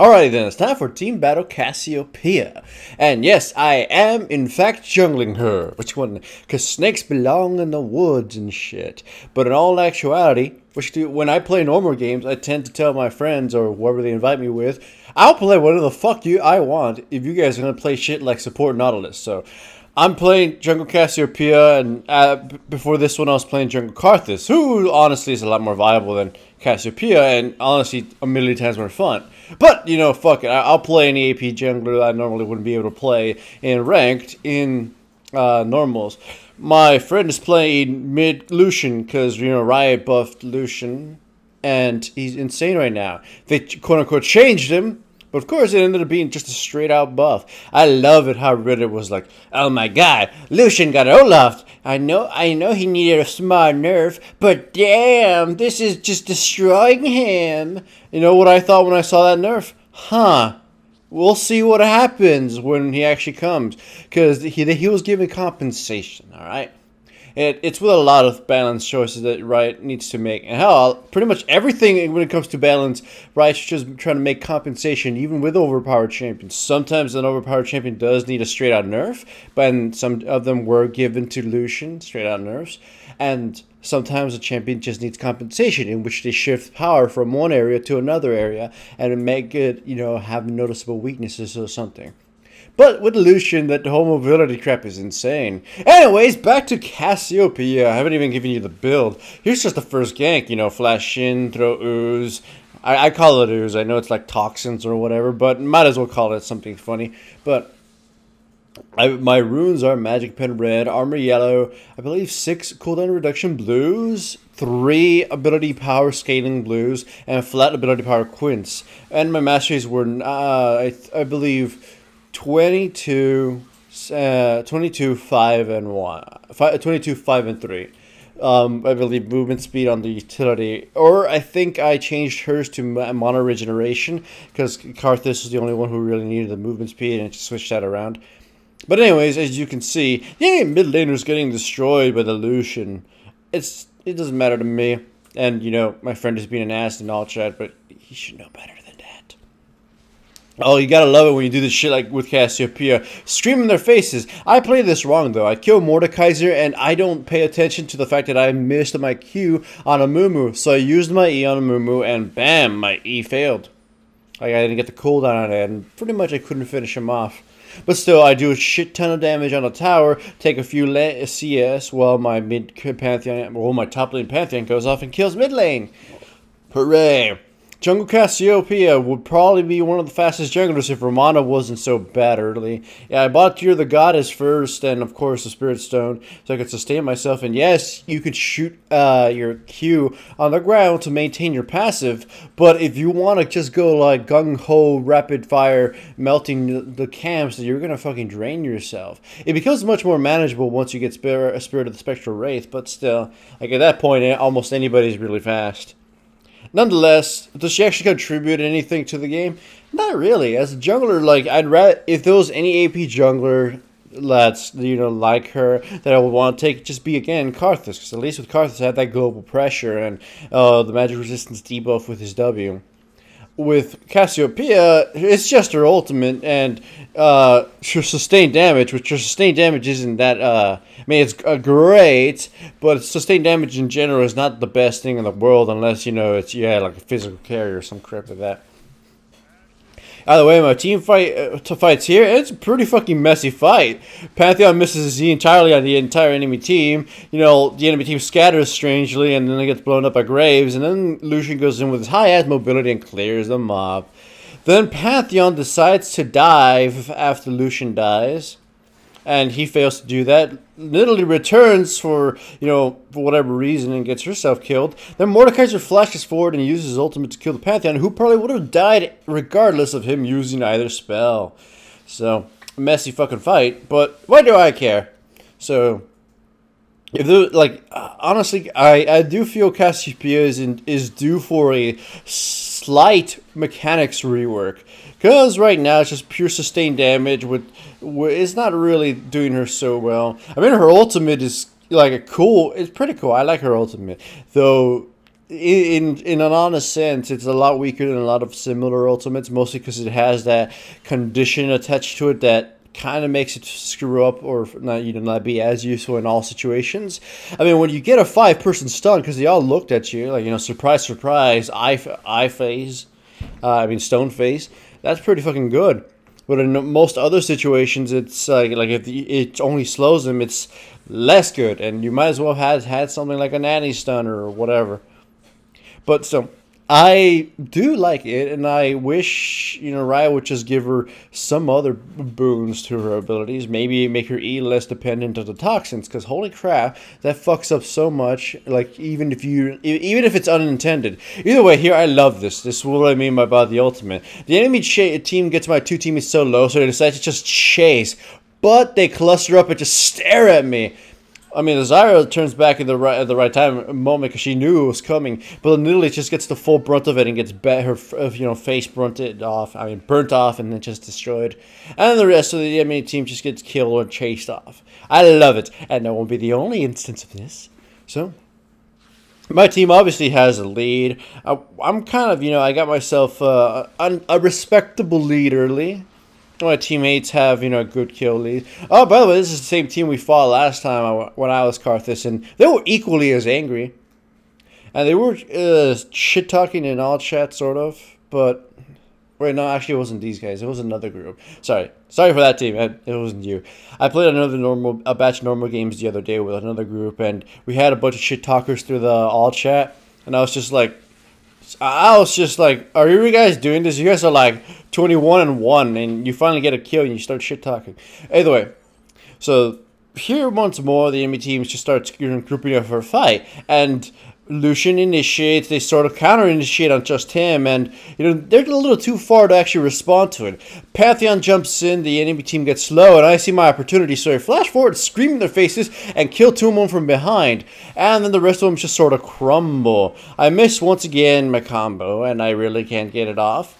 Alrighty then, it's time for Team Battle Cassiopeia. And yes, I am in fact jungling her. Which one? Because snakes belong in the woods and shit. But in all actuality, which do, when I play normal games, I tend to tell my friends or whoever they invite me with, I'll play whatever the fuck you I want if you guys are gonna play shit like support Nautilus. So I'm playing Jungle Cassiopeia, and uh, before this one, I was playing Jungle Karthus, who honestly is a lot more viable than Cassiopeia, and honestly, a million times more fun. But, you know, fuck it. I- I'll play any AP jungler that I normally wouldn't be able to play in ranked in uh, normals. My friend is playing mid Lucian because, you know, Riot buffed Lucian, and he's insane right now. They quote unquote changed him but of course, it ended up being just a straight out buff. I love it how Reddit was like, "Oh my God, Lucian got Olaf. I know, I know he needed a smart nerf, but damn, this is just destroying him." You know what I thought when I saw that nerf? Huh. We'll see what happens when he actually comes, because he he was given compensation. All right. It, it's with a lot of balance choices that Riot needs to make. And hell, pretty much everything when it comes to balance, Riot's just trying to make compensation, even with overpowered champions. Sometimes an overpowered champion does need a straight out nerf, but some of them were given to Lucian, straight out nerfs. And sometimes a champion just needs compensation, in which they shift power from one area to another area and make it, you know, have noticeable weaknesses or something. But with Lucian, that whole mobility crap is insane. Anyways, back to Cassiopeia. I haven't even given you the build. Here's just the first gank, you know, flash in, throw ooze. I, I call it ooze. I know it's like toxins or whatever, but might as well call it something funny. But I, my runes are Magic Pen Red, Armor Yellow, I believe six cooldown reduction blues, three ability power scaling blues, and flat ability power quints. And my masteries were, uh, I, I believe 22, uh, 22 5 and 1. Five, 22 5 and 3. Um, I believe movement speed on the utility, or I think I changed hers to mana regeneration because Karthus is the only one who really needed the movement speed and just switched that around. But anyways, as you can see, yeah, mid laner's getting destroyed by the Lucian. It's it doesn't matter to me, and you know my friend is being an ass in all chat, but he should know better. Oh, you gotta love it when you do this shit like with Cassiopeia. Scream in their faces. I play this wrong though. I kill Mordekaiser and I don't pay attention to the fact that I missed my Q on Amumu. So I used my E on Amumu and bam, my E failed. Like I didn't get the cooldown on it and pretty much I couldn't finish him off. But still, I do a shit ton of damage on a tower, take a few CS while my mid Pantheon, well, my top lane Pantheon goes off and kills mid lane. Hooray! Jungle Cassiopeia would probably be one of the fastest junglers if Romana wasn't so bad early. Yeah, I bought Tear the Goddess first, and of course the Spirit Stone, so I could sustain myself. And yes, you could shoot uh, your Q on the ground to maintain your passive, but if you want to just go like gung ho, rapid fire, melting the camps, you're gonna fucking drain yourself. It becomes much more manageable once you get Spirit, Spirit of the Spectral Wraith, but still, like at that point, almost anybody's really fast. Nonetheless, does she actually contribute anything to the game? Not really. As a jungler, like I'd rather if there was any AP jungler that's you know like her that I would want to take, just be again Karthus, because at least with Karthus I had that global pressure and uh, the magic resistance debuff with his W with Cassiopeia, it's just her ultimate and uh, her sustained damage, which her sustained damage isn't that. Uh, I mean, it's uh, great, but sustained damage in general is not the best thing in the world unless you know it's yeah like a physical carry or some crap like that. Either way, my team fight uh, to fights here. It's a pretty fucking messy fight. Pantheon misses Z entirely on the entire enemy team. You know, the enemy team scatters strangely, and then it gets blown up by Graves. And then Lucian goes in with his high ass mobility and clears them up. Then Pantheon decides to dive after Lucian dies and he fails to do that. Literally returns for you know for whatever reason and gets herself killed. Then Mordekaiser flashes forward and uses his ultimate to kill the Pantheon, who probably would have died regardless of him using either spell. So messy fucking fight, but why do I care? So if like uh, honestly, I, I do feel Cassiopeia is in, is due for a slight mechanics rework because right now it's just pure sustained damage with it's not really doing her so well. I mean, her ultimate is like a cool. It's pretty cool. I like her ultimate, though. in in an honest sense, it's a lot weaker than a lot of similar ultimates, mostly because it has that condition attached to it that kind of makes it screw up or not you know not be as useful in all situations. I mean, when you get a five person stun because they all looked at you like you know surprise surprise eye eye phase, uh, I mean stone face. That's pretty fucking good. But in most other situations, it's like like if it only slows them, it's less good, and you might as well have had something like a nanny stun or whatever. But so I do like it, and I wish you know Riot would just give her some other boons to her abilities. Maybe make her E less dependent on the toxins. Because holy crap, that fucks up so much. Like even if you, even if it's unintended. Either way, here I love this. This is what I mean by the ultimate. The enemy team gets my two teammates so low, so they decide to just chase. But they cluster up and just stare at me. I mean, Zyra turns back at the right at the right time moment because she knew it was coming, but literally just gets the full brunt of it and gets bet her you know face brunted off. I mean, burnt off and then just destroyed, and the rest of the enemy team just gets killed or chased off. I love it, and that won't be the only instance of this. So, my team obviously has a lead. I, am kind of you know I got myself uh, a, a respectable lead early my teammates have, you know, a good kill lead. Oh, by the way, this is the same team we fought last time when I was Karthus, and they were equally as angry. And they were uh, shit talking in all chat, sort of. But wait, no, actually, it wasn't these guys. It was another group. Sorry, sorry for that team. It wasn't you. I played another normal, a batch of normal games the other day with another group, and we had a bunch of shit talkers through the all chat, and I was just like, I was just like, are you guys doing this? You guys are like 21 and 1, and you finally get a kill and you start shit talking. Either way, so here once more, the enemy teams just start grouping up for a fight. And Lucian initiates, they sort of counter initiate on just him, and you know they're a little too far to actually respond to it. Pantheon jumps in, the enemy team gets slow, and I see my opportunity, so I flash forward, scream in their faces, and kill two of them from behind. And then the rest of them just sort of crumble. I miss once again my combo, and I really can't get it off.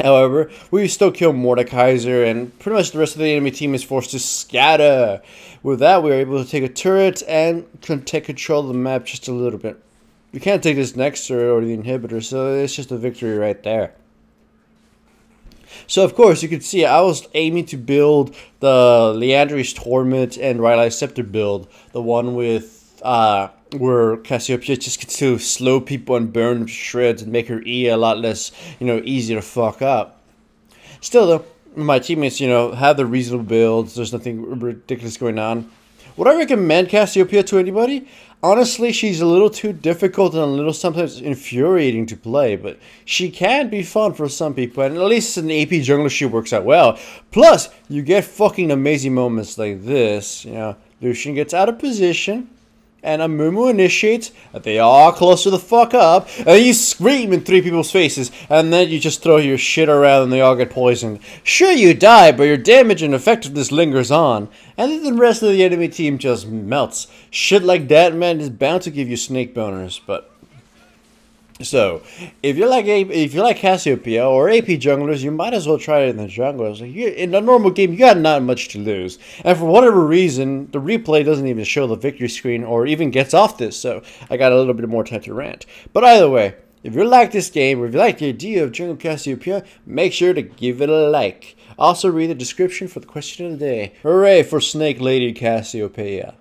However, we still kill Mordekaiser, and pretty much the rest of the enemy team is forced to scatter. With that, we are able to take a turret and take control of the map just a little bit. We can't take this next turret or the inhibitor, so it's just a victory right there. So of course, you can see I was aiming to build the Liandry's Torment and Rylai's Scepter build, the one with uh, where Cassiopeia just gets to slow people and burn them to shreds and make her E a lot less, you know, easy to fuck up. Still though, my teammates, you know, have the reasonable builds. There's nothing ridiculous going on. Would I recommend Cassiopeia to anybody? Honestly, she's a little too difficult and a little sometimes infuriating to play, but she can be fun for some people, and at least in AP jungler she works out well. Plus, you get fucking amazing moments like this. You know, Lucian gets out of position, and Amumu initiates, they all closer the fuck up, and you scream in three people's faces, and then you just throw your shit around and they all get poisoned. Sure, you die, but your damage and effectiveness lingers on, and then the rest of the enemy team just melts. Shit like that, man, is bound to give you snake boners, but so, if you like if you like Cassiopeia or AP junglers, you might as well try it in the jungle. Like in a normal game, you got not much to lose, and for whatever reason, the replay doesn't even show the victory screen or even gets off this. So I got a little bit more time to rant. But either way, if you like this game or if you like the idea of Jungle Cassiopeia, make sure to give it a like. Also, read the description for the question of the day. Hooray for Snake Lady Cassiopeia.